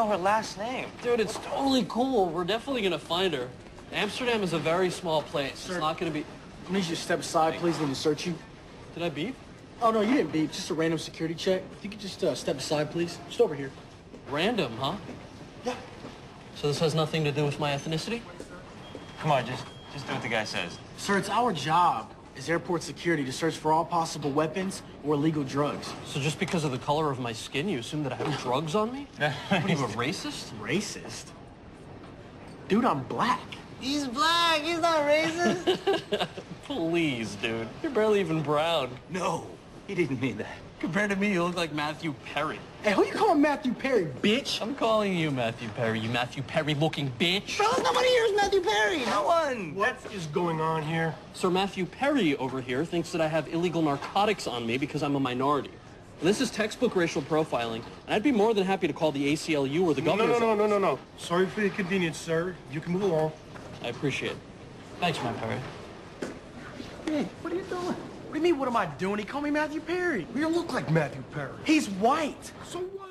know her last name. Dude, it's totally cool. We're definitely gonna find her. Amsterdam is a very small place. It's not gonna be. I need you to step aside, please. I need to search you. Did I beep? Oh, no, you didn't beep. Just a random security check. If you could just uh, step aside, please. Just over here. Random, huh? Yeah. So this has nothing to do with my ethnicity? Come on, just just do what the guy says. Sir, it's our job as airport security to search for all possible weapons or illegal drugs. So just because of the color of my skin, you assume that I have drugs on me? What are you, a racist? Racist? Dude, I'm black. He's black. He's not racist. Please, dude. You're barely even brown. no, he didn't mean that. Compared to me, you look like Matthew Perry. Hey, who you calling Matthew Perry, bitch? I'm calling you Matthew Perry, you Matthew Perry-looking bitch. No, nobody here is Matthew Perry. No one. What is going on here? Sir Matthew Perry over here thinks that I have illegal narcotics on me because I'm a minority. This is textbook racial profiling, and I'd be more than happy to call the ACLU or the governor. No, no, no, no, no, no. Sorry for the inconvenience, sir. You can move along. I appreciate it. Thanks, Matt Perry. Hey, what are you doing? What do you mean, what am I doing? He called me Matthew Perry. You look like Matthew Perry. He's white. So what?